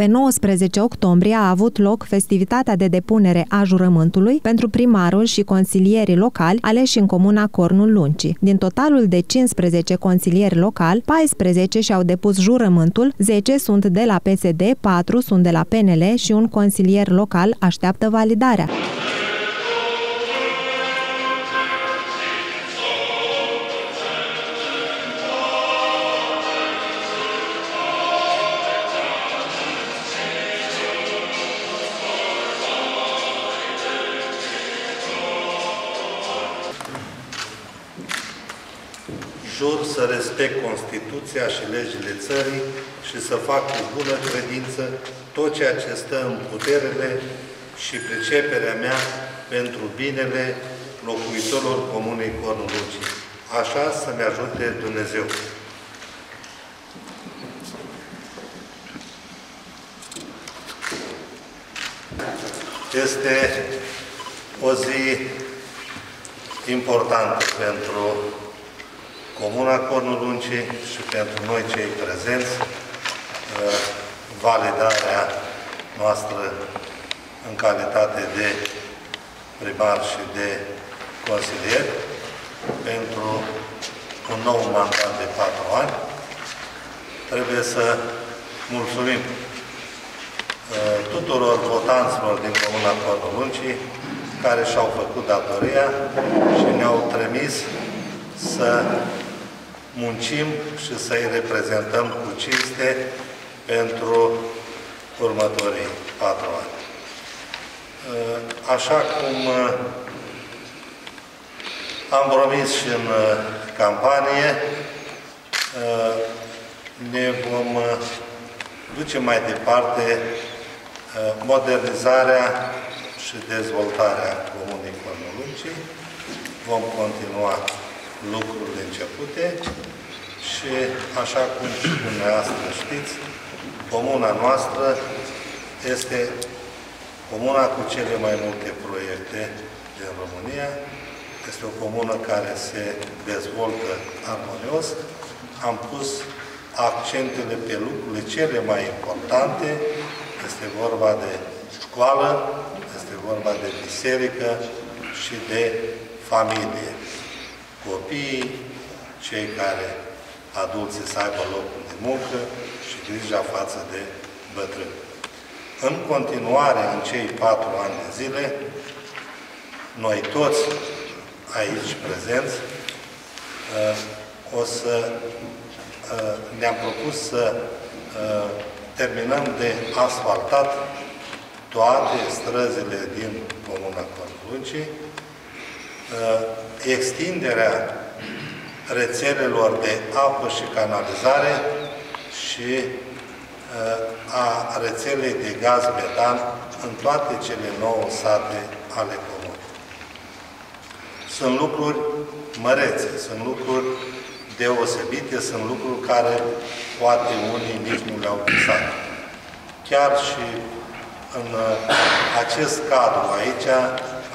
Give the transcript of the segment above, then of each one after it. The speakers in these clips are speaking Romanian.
Pe 19 octombrie a avut loc festivitatea de depunere a jurământului pentru primarul și consilierii locali aleși în comuna Cornul Luncii. Din totalul de 15 consilieri locali, 14 și-au depus jurământul, 10 sunt de la PSD, 4 sunt de la PNL și un consilier local așteaptă validarea. Jur să respect Constituția și legile țării și să fac cu bună credință tot ceea ce stă în puterele și priceperea mea pentru binele locuitorilor Comunei Cornulucii. Așa să-mi ajute Dumnezeu. Este o zi importantă pentru Comuna Cornul Luncii și pentru noi cei prezenți, uh, validarea noastră în calitate de primar și de consilier pentru un nou mandat de patru ani. Trebuie să mulțumim uh, tuturor votanților din Comuna Cornul Luncii care și-au făcut datoria și ne-au trimis să muncim și să-i reprezentăm cu cinste pentru următorii patru ani. Așa cum uh, am promis și în uh, campanie, uh, ne vom duce mai departe modernizarea și dezvoltarea Comunei Cornuluncii. Vom continua lucrurile începute și, așa cum și dumneavoastră știți, comuna noastră este comuna cu cele mai multe proiecte din România. Este o comună care se dezvoltă armonios. Am pus accentele pe lucrurile cele mai importante. Este vorba de școală, este vorba de biserică și de familie copiii, cei care adulții să aibă locul de muncă și grija față de bătrâni. În continuare, în cei patru ani de zile, noi toți aici prezenți uh, o să uh, ne-am propus să uh, terminăm de asfaltat toate străzile din Comuna Cornuluncii, extinderea rețelelor de apă și canalizare și uh, a rețelei de gaz metan în toate cele nouă sate ale comunei. Sunt lucruri mărețe, sunt lucruri deosebite, sunt lucruri care poate unii nici nu le-au visat. Chiar și în uh, acest cadru aici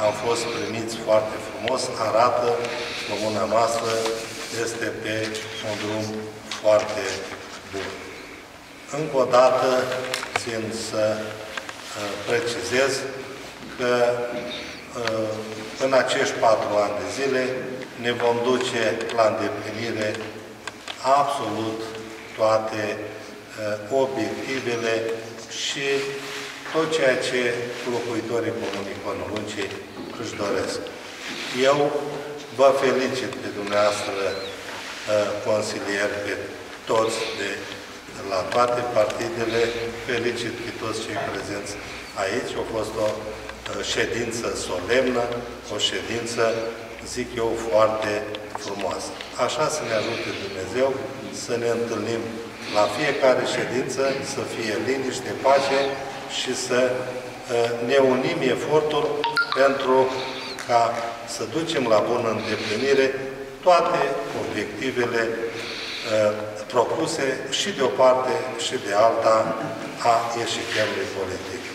am fost primiți foarte frumos, arată comuna noastră este pe un drum foarte bun. Încă o dată țin să uh, precizez că uh, în acești patru ani de zile ne vom duce la îndeplinire absolut toate uh, obiectivele și tot ceea ce locuitorii Comunii Conuluncii își doresc. Eu vă felicit pe dumneavoastră uh, consilier, pe toți de la toate partidele, felicit pe toți cei prezenți aici. A fost o uh, ședință solemnă, o ședință, zic eu, foarte frumoasă. Așa să ne ajute Dumnezeu să ne întâlnim la fiecare ședință, să fie liniște, pace și să uh, ne unim efortul pentru ca să ducem la bună îndeplinire toate obiectivele uh, propuse și de o parte și de alta a eșicherului politic.